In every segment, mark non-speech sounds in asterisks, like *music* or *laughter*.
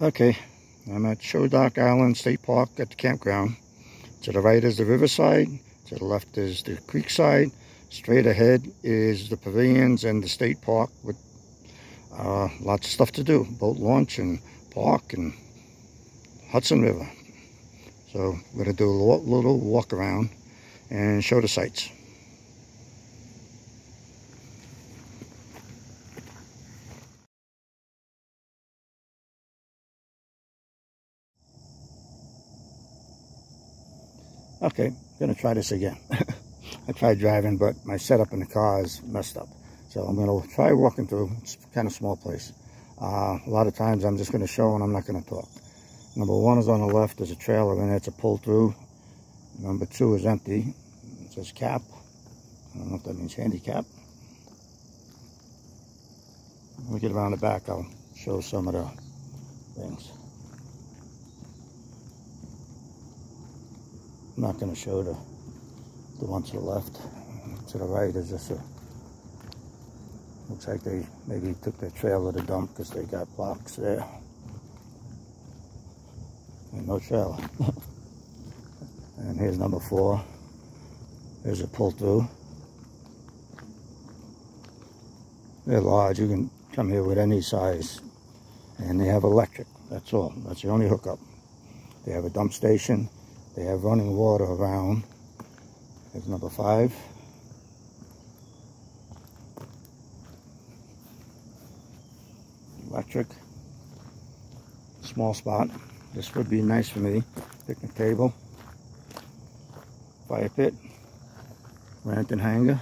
Okay, I'm at Schodack Island State Park at the campground. To the right is the riverside, to the left is the creek side. Straight ahead is the pavilions and the state park with uh, lots of stuff to do. Boat launch and park and Hudson River. So we're going to do a little walk around and show the sights. Okay, gonna try this again. *laughs* I tried driving, but my setup in the car is messed up. So I'm gonna try walking through. It's kind of small place. Uh, a lot of times I'm just gonna show and I'm not gonna talk. Number one is on the left. There's a trailer in it. It's a pull through. Number two is empty. It says cap. I don't know if that means handicap. When we get around the back, I'll show some of the things. I'm not going to show the the one to the left. To the right is just a looks like they maybe took their trailer to dump because they got blocks there. And no trailer. *laughs* and here's number four. There's a pull through. They're large. You can come here with any size. And they have electric. That's all. That's the only hookup. They have a dump station. They have running water around. There's number five. Electric. Small spot. This would be nice for me. Picnic table. Fire pit. Lantern hanger.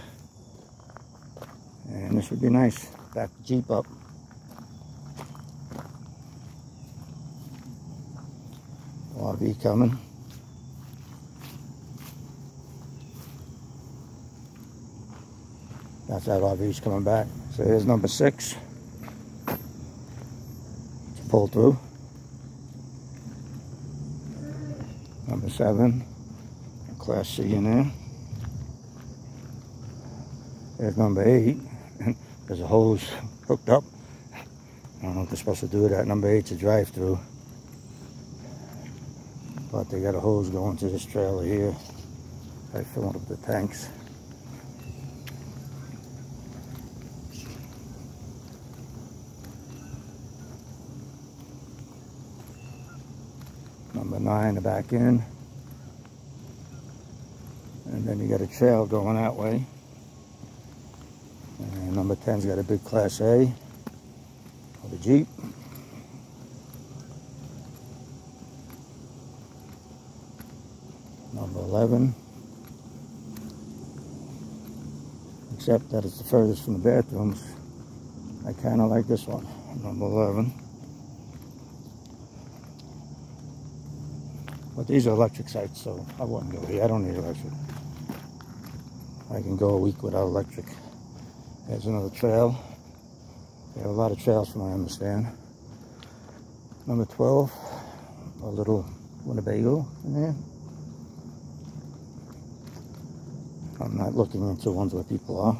And this would be nice. Back the Jeep up. RV coming. That's that RV's coming back. So here's number six. It's pull through. Number seven. Class C in there. There's number eight. *laughs* There's a hose hooked up. I don't know if they're supposed to do that. Number eight's a drive-through. But they got a hose going to this trailer here. I fill up the tanks. Nine, the back end. And then you got a trail going that way. And number 10's got a big Class A of the Jeep. Number 11. Except that it's the furthest from the bathrooms. I kind of like this one, number 11. But these are electric sites, so I wouldn't go here. I don't need electric. I can go a week without electric. There's another trail. They have a lot of trails from what I understand. Number 12, a little Winnebago in there. I'm not looking into ones where people are.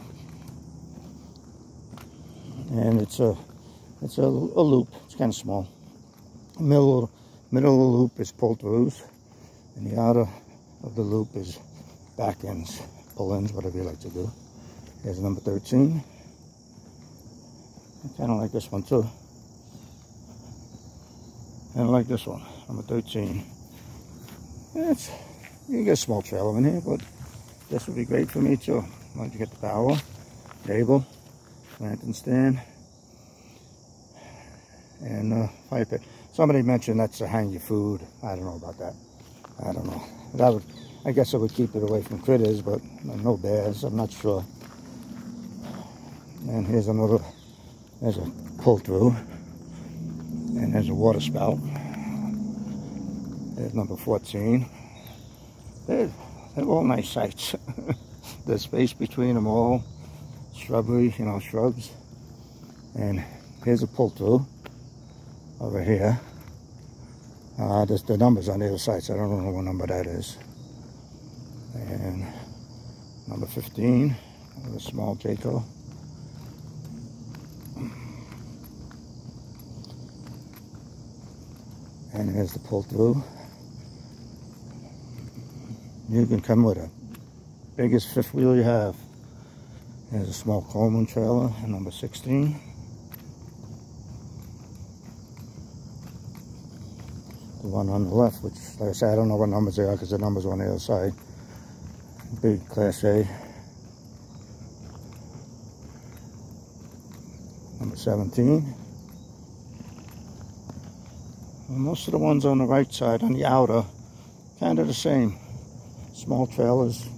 And it's a it's a, a loop. It's kind of small. Middle Middle of the loop is pull-throughs, and the outer of the loop is back ends, pull-ins, whatever you like to do. Here's number 13. I kind of like this one too. And I like this one, number 13. It's, you get a small trailer in here, but this would be great for me too. Like to get the power, table, lantern stand, and uh, fire pit. Somebody mentioned that's to hang your food. I don't know about that. I don't know. That would, I guess it would keep it away from critters, but no bears. I'm not sure. And here's another, there's a pull through. And there's a water spout. There's number 14. They're, they're all nice sites. *laughs* the space between them all, shrubbery, you know, shrubs. And here's a pull through over here. Uh, just the numbers on the other side, so I don't know what number that is. And number 15, a small Jayco. And here's the pull through. You can come with a biggest fifth wheel you have. There's a small Coleman trailer, number 16. The one on the left, which, like I said, I don't know what numbers they are because the numbers are on the other side. Big Class A. Number 17. And most of the ones on the right side, on the outer, kind of the same. Small trailers,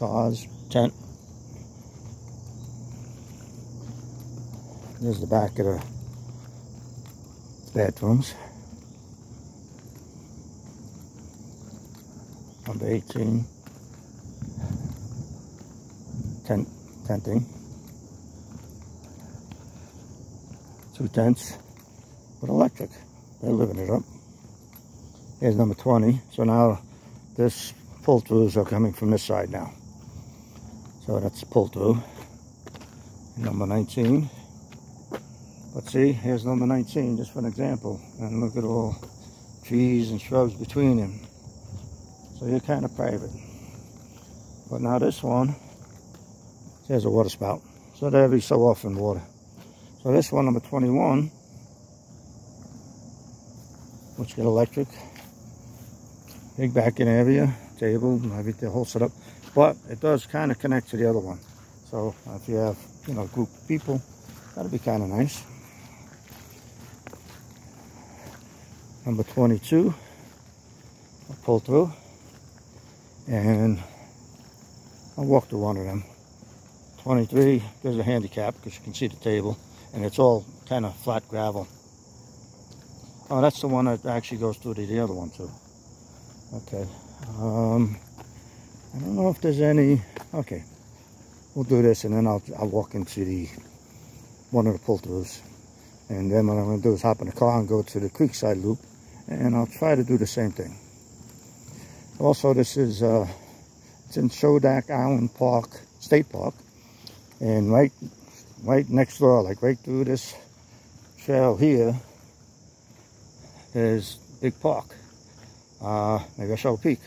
cars, tent. There's the back of the bedrooms. Number 18. Tent, tenting. Two tents with electric. They're living it up. Here's number 20. So now this pull-throughs are coming from this side now. So that's pull-through. Number 19. But see, here's number 19, just for an example. And look at all trees and shrubs between them. So you're kind of private. But now this one, there's a water spout. So there every so often water. So this one, number 21, which get electric. Big back-in area, table, everything, whole setup. But it does kind of connect to the other one. So if you have, you know, group of people, that'd be kind of nice. Number 22, I'll pull through. And I'll walk through one of them. 23, there's a handicap because you can see the table. And it's all kind of flat gravel. Oh, that's the one that actually goes through to the other one too. Okay. Um, I don't know if there's any. Okay. We'll do this and then I'll, I'll walk into the one of the pull-throughs. And then what I'm going to do is hop in the car and go to the Creekside Loop. And I'll try to do the same thing. Also, this is uh, it's in Schodack Island Park, State Park. And right, right next door, like right through this trail here, is Big Park. Uh, maybe I shall peek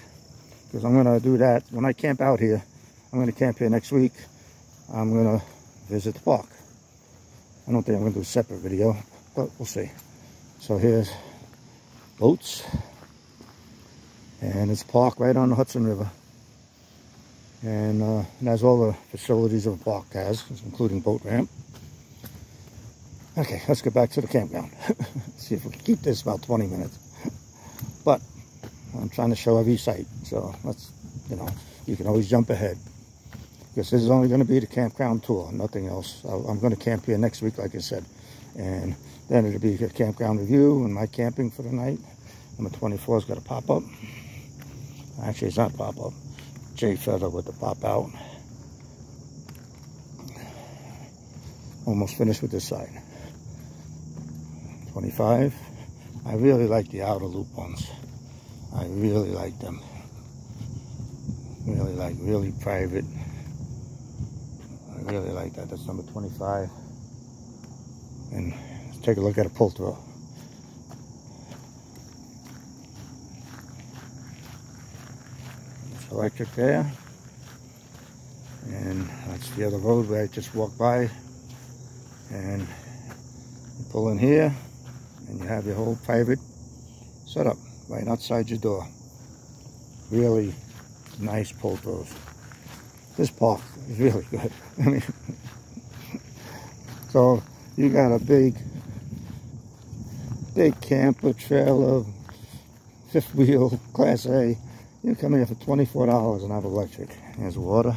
because I'm to do that when I camp out here. I'm to camp here next week. I'm to visit the park. I don't think I'm to do a separate video, but we'll see. So here's boats. And it's park right on the Hudson River. And uh, has all the facilities of a park has, including boat ramp. Okay, let's get back to the campground. *laughs* See if we can keep this about 20 minutes. But I'm trying to show every site, so let's, you know, you can always jump ahead. Because this is only going to be the campground tour, nothing else. I'm going to camp here next week, like I said. And then it'll be a campground review and my camping for the night. Number 24 is going to pop up. Actually, it's not pop up. Jay Feather with the pop out. Almost finished with this side. 25. I really like the outer loop ones. I really like them. Really like, really private. I really like that. That's number 25. And let's take a look at a pull through. Electric there. And that's the other road where I just walked by. And you pull in here and you have your whole private setup right outside your door. Really nice pull throughs. This park is really *laughs* good. I mean, *laughs* so you got a big, big camper trailer, fifth wheel, *laughs* class A. You come here for $24 and have electric. Here's water.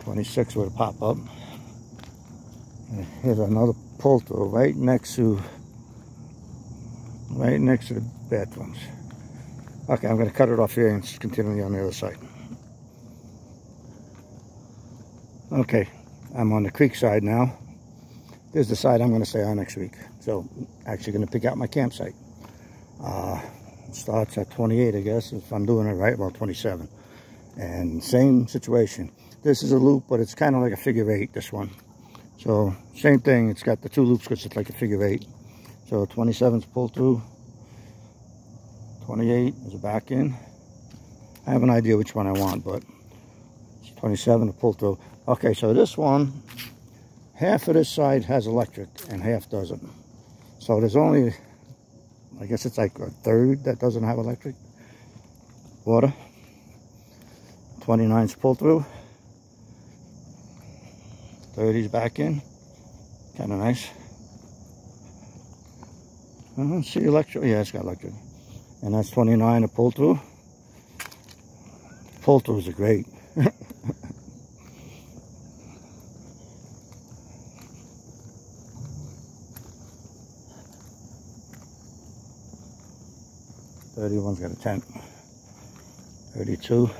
26 with a pop up. And here's another pull through right next to right next to the bathrooms. Okay, I'm going to cut it off here and continue on the other side. Okay, I'm on the creek side now. This is the side I'm going to stay on next week. So, actually going to pick out my campsite. Uh, starts at 28, I guess, if I'm doing it right, well, 27. And same situation. This is a loop, but it's kind of like a figure eight, this one. So, same thing, it's got the two loops because it's like a figure eight. So 27's pull through. 28 is a back in. I have an idea which one I want, but 27 to pull through. Okay, so this one, half of this side has electric and half doesn't. So there's only, I guess it's like a third that doesn't have electric. Water. 29's pull through. 30's back in. Kind of nice. I don't see electric. Yeah, it's got electric. And that's 29 to pull through. Pull throughs are great. *laughs* Thirty-one's got a tent. Thirty-two,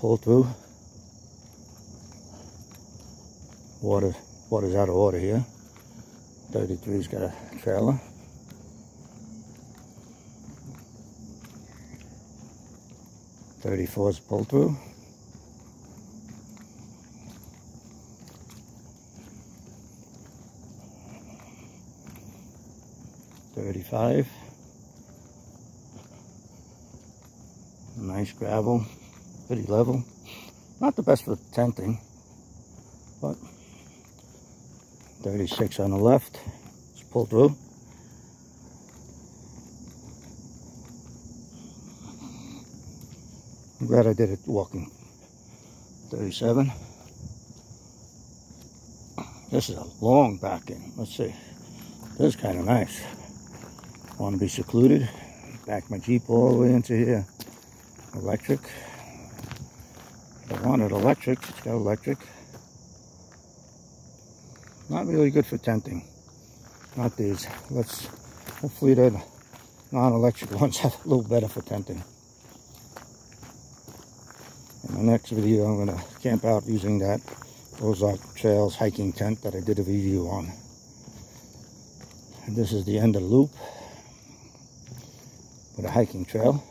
pull through. Water, water's out of order here. Thirty-three's got a trailer. 34's pull through. Thirty-five. Nice gravel, pretty level. Not the best for tenting, but 36 on the left. It's pulled through. I'm glad I did it walking. 37. This is a long back in. Let's see. This is kind of nice. Want to be secluded. Back my Jeep all the way into here. Electric. I wanted electric. It's got electric. Not really good for tenting. Not these. Let's hopefully the non-electric *laughs* ones have a little better for tenting. In the next video, I'm going to camp out using that Ozark Trails hiking tent that I did a review on. And this is the end of the loop with a hiking trail.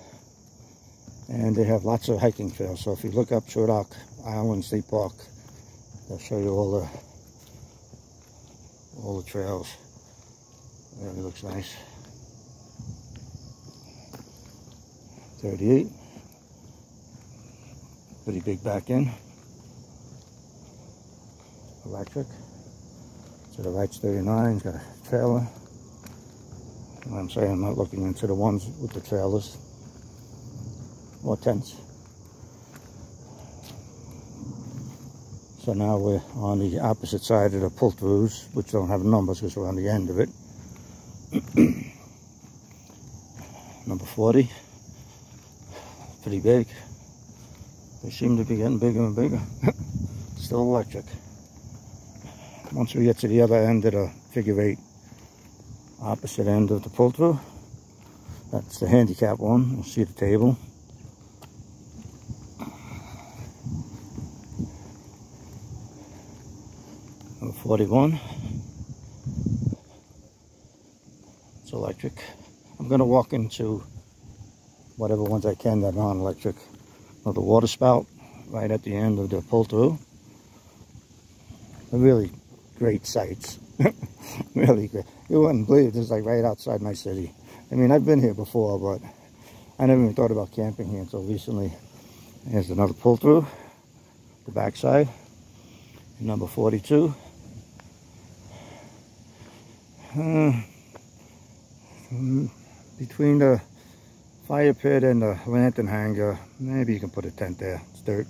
And they have lots of hiking trails. So if you look up Schodack Island State Park, they'll show you all the all the trails. Really looks nice. 38 pretty big back in. Electric. To the right's 39, it's got a trailer. I'm saying I'm not looking into the ones with the trailers or tents. So now we're on the opposite side of the pull-throughs, which don't have numbers because we're on the end of it. *clears throat* Number 40, pretty big. They seem to be getting bigger and bigger. *laughs* Still electric. Once we get to the other end of the figure eight, opposite end of the pull-through, that's the handicap one. You'll see the table. Number 41. It's electric. I'm to walk into whatever ones I can that are non-electric of the water spout right at the end of the pull through. Really great sights. *laughs* really great. You wouldn't believe this is like right outside my city. I mean, I've been here before, but I never even thought about camping here until recently. Here's another pull through, the backside, number 42. Uh, between the fire pit and the lantern hanger. Maybe you can put a tent there. It's dirt.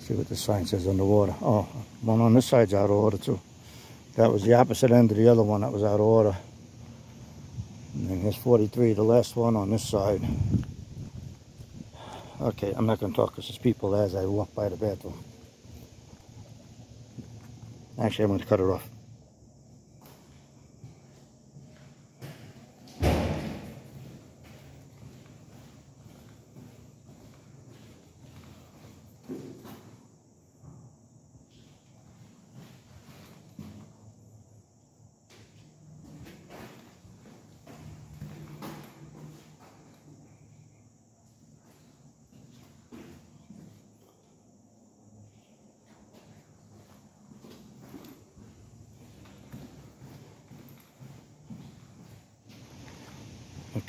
See what the sign says on the water. Oh, one on this side's out of order too. That was the opposite end of the other one that was out of order. And then here's 43, the last one on this side. Okay, I'm not going to talk because there's people as I walk by the bathroom. Actually, I'm going to cut it off.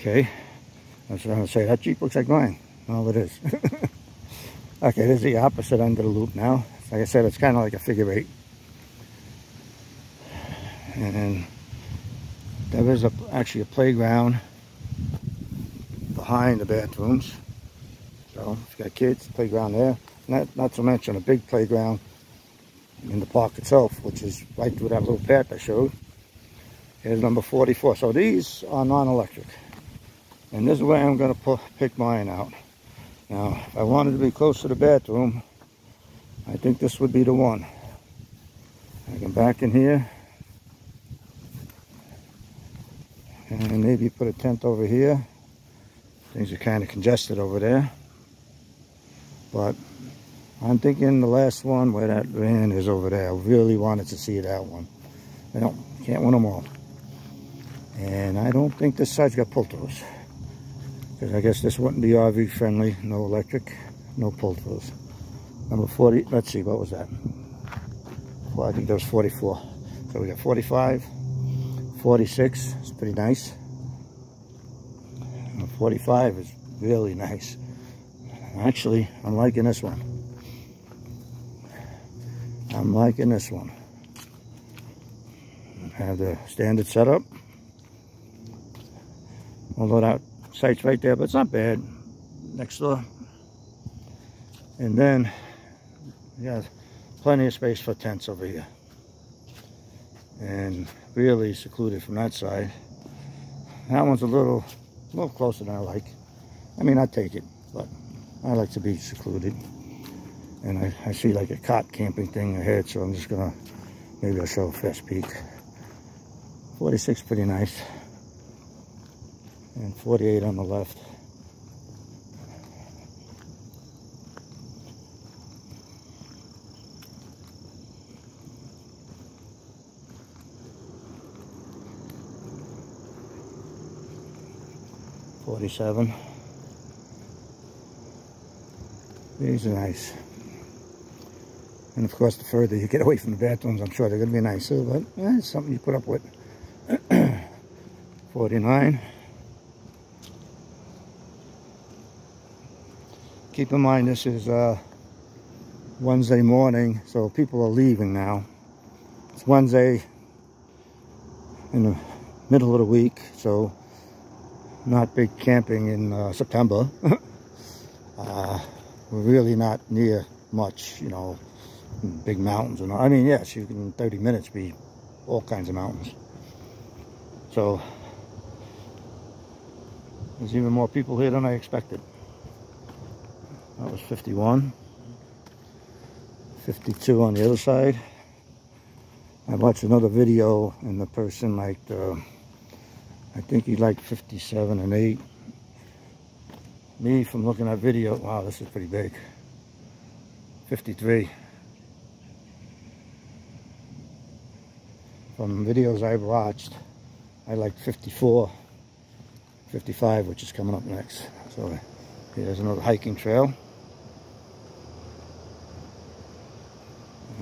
Okay. I was trying to say, that Jeep looks like mine. Well, it is. *laughs* okay, this is the opposite end of the loop now. Like I said, it's kind of like a figure eight. And there is a, actually a playground behind the bathrooms. So if you got kids, playground there. Not, not to mention a big playground in the park itself, which is right through that little path I showed. Here's number 44. So these are non-electric. And this is where I'm going to pick mine out. Now, if I wanted to be close to the bathroom, I think this would be the one. I can back in here. And maybe put a tent over here. Things are kind of congested over there. But I'm thinking the last one where that van is over there. I really wanted to see that one. I don't, can't win them all. And I don't think this side's got pull-throughs. Because I guess this wouldn't be RV friendly. No electric, no pull-throughs. Number 40, let's see, what was that? Well, I think that was 44. So we got 45, 46, it's pretty nice. 45 is really nice. Actually, I'm liking this one. I'm liking this one. Have the standard setup. Although that site's right there, but it's not bad. Next door. And then, yeah, plenty of space for tents over here. And really secluded from that side. That one's a little, a little closer than I like. I mean, I take it, but I like to be secluded. And I, I see like a cot camping thing ahead, so I'm just gonna, maybe I'll show a fast peek. 46 pretty nice and 48 on the left. Forty-seven. These are nice. And of course, the further you get *laughs* away from the bathrooms, I'm sure they're going to be nicer, but eh, it's something you put up with. *clears throat* 49. Keep in mind this is uh, Wednesday morning, so people are leaving now. It's Wednesday in the middle of the week, so not big camping in uh, September. *laughs* uh, we're really not near much, you know, big mountains. And I mean, yes, you can in 30 minutes be all kinds of mountains. So there's even more people here than I expected. That was 51. 52 on the other side. I watched another video and the person liked, uh, I think he liked 57 and 8. Me, from looking at video, wow, this is pretty big. 53. From videos I've watched, I like 54, 55, which is coming up next. So here's another hiking trail.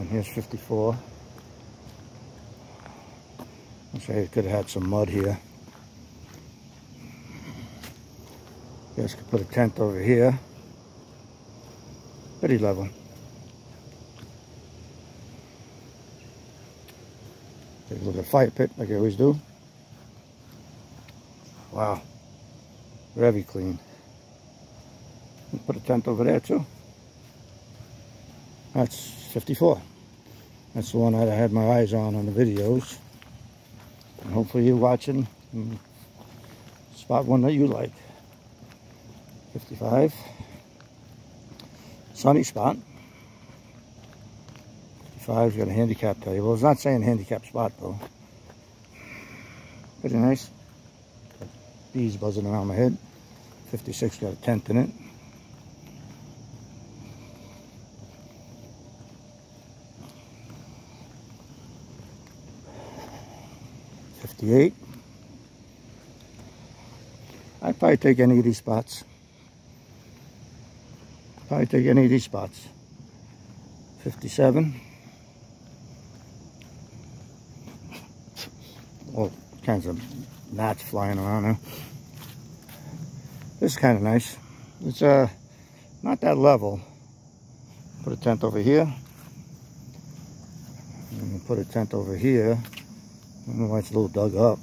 And here's 54. I say it could have had some mud here. Guess could put a tent over here. Pretty level. Take a look at the fire pit like I always do. Wow. Very clean. Put a tent over there too. That's 54. That's the one that I had my eyes on on the videos. And hopefully you're watching spot one that you like. 55. Sunny spot. 55's got a handicap table. It's not saying handicap spot though. Pretty nice. Bees buzzing around my head. 56 got a tent in it. 58. I'd probably take any of these spots. Probably take any of these spots. 57. All kinds of gnats flying around there. This is kind of nice. It's uh, not that level. Put a tent over here. Put a tent over here. I don't know why it's a little dug up.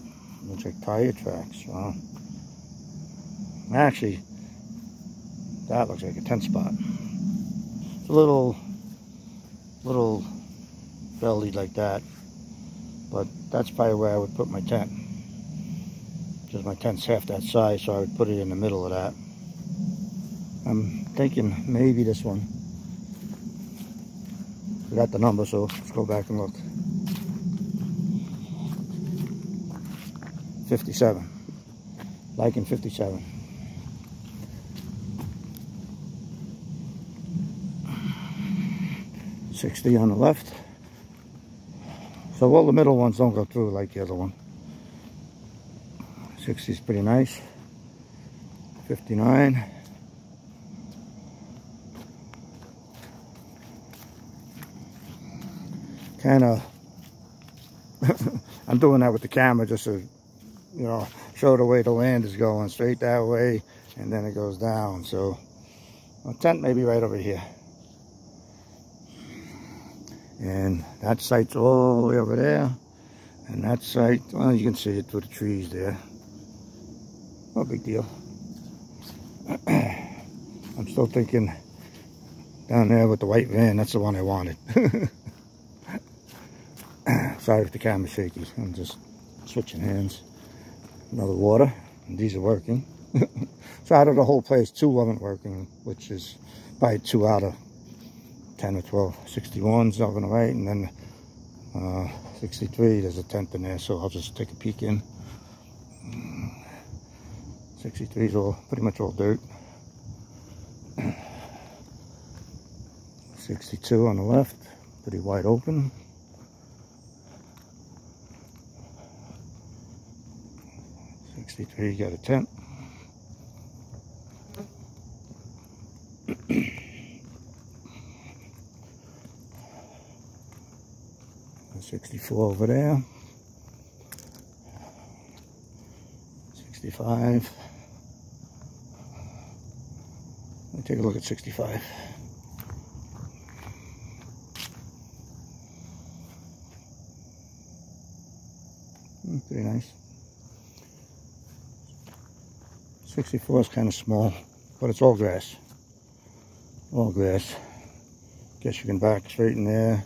Looks like tire tracks. Wow. Actually, that looks like a tent spot. It's a little, little belly like that. But that's probably where I would put my tent. Because my tent's half that size, so I would put it in the middle of that. I'm thinking maybe this one. We got the number, so let's go back and look. 57. Lycan 57. Sixty on the left. So all the middle ones don't go through like the other one. 60 is pretty nice. 59. Kind of, *laughs* I'm doing that with the camera just to, you know, show the way the land is going, straight that way, and then it goes down. So, a tent may be right over here. And that site's all the way over there. And that site, well, you can see it through the trees there. No big deal. *clears throat* I'm still thinking down there with the white van, that's the one I wanted. *laughs* Sorry if the camera's shaky. I'm just switching hands. Another water. These are working. *laughs* so out of the whole place, two them working, which is probably two out of 10 or 12 61s over on the right and then uh, 63 there's a tent in there so I'll just take a peek in 63 is all pretty much all dirt *clears throat* 62 on the left pretty wide open Sixty-three you got a tent. *coughs* 64 over there. 65. Let me take a look at 65. Hmm, pretty nice. 64 is kind of small, but it's all grass. All grass. Guess you can back straight in there.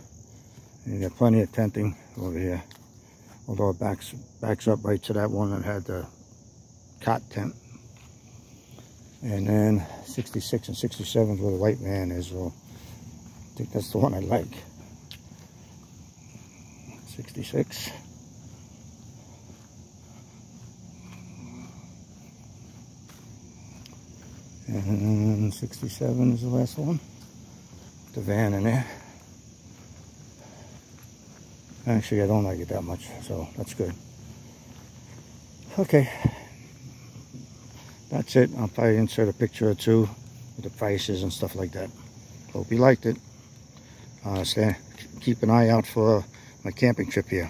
You got plenty of tenting over here. Although it backs, backs up right to that one that had the cot tent. And then 66 and 67 is where the white van is. Well, I think that's the one I like. 66. And 67 is the last one. The van in there. Actually, I don't like it that much, so that's good. Okay. That's it. I'll probably insert a picture or two with the prices and stuff like that. Hope you liked it. Uh, stay, keep an eye out for my camping trip here.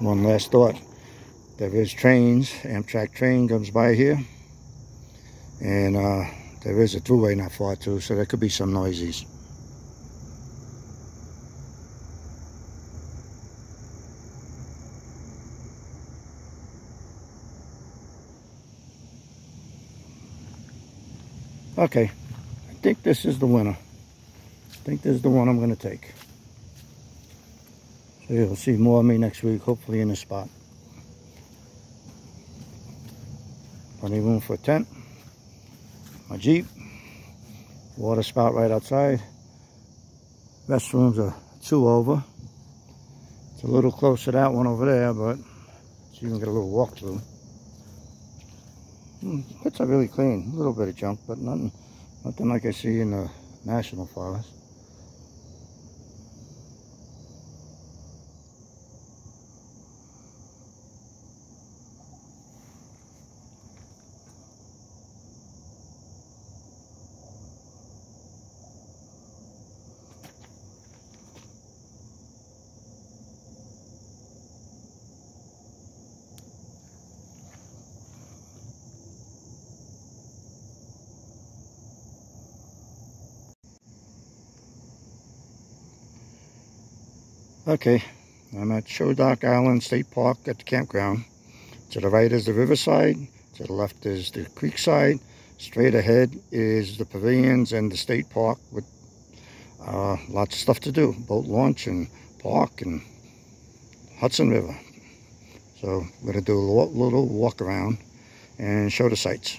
One last thought. There is trains. Amtrak train comes by here. And uh, there is a throughway not far too, so there could be some noises. Okay, I think this is the winner. I think this is the one I'm going to take. So you'll see more of me next week, hopefully in a spot. Plenty room for a tent. My Jeep. Water spout right outside. Restrooms are two over. It's a little close to that one over there, but you can get a little walk walkthrough. Hmm, pits are really clean. A little bit of junk, but nothing, nothing like I see in the National Forest. Okay, I'm at Schodack Island State Park at the campground. To the right is the riverside, to the left is the creekside. Straight ahead is the pavilions and the state park with uh, lots of stuff to do. Boat launch and park and Hudson River. So we're going to do a little walk around and show the sights.